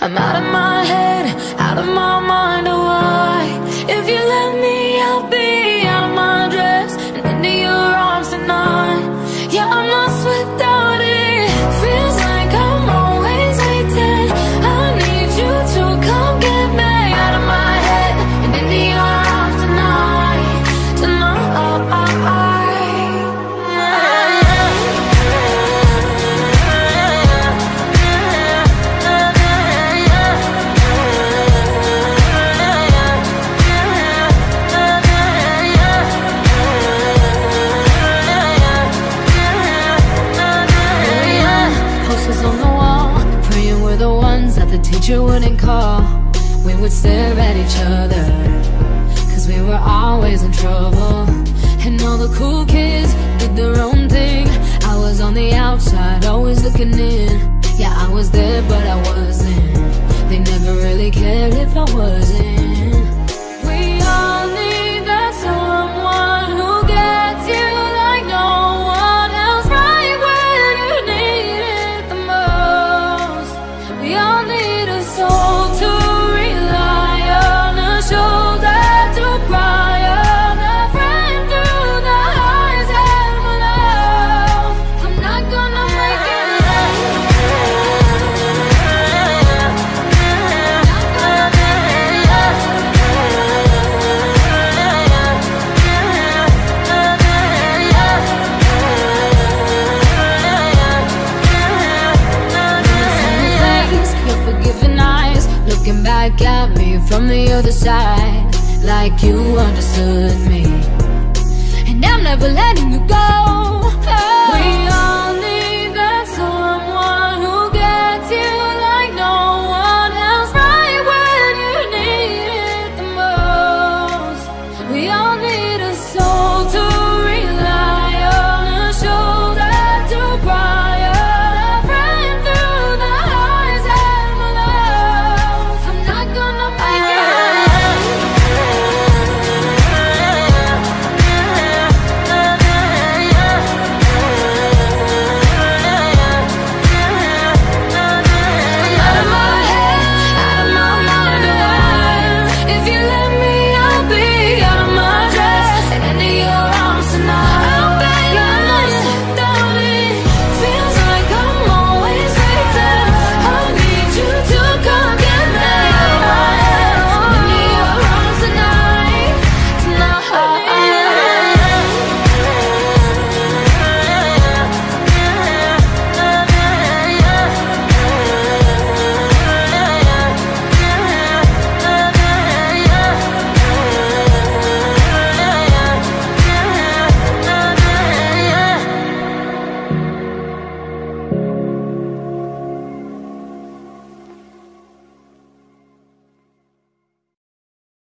I'm out of my head, out of my mind, oh why? If you let me, the teacher wouldn't call. We would stare at each other, cause we were always in trouble. And all the cool kids did their own thing. I was on the outside, always looking in. Yeah, I was there, but I wasn't. They never really cared if I wasn't. At me from the other side Like you understood me. And I'm never letting you go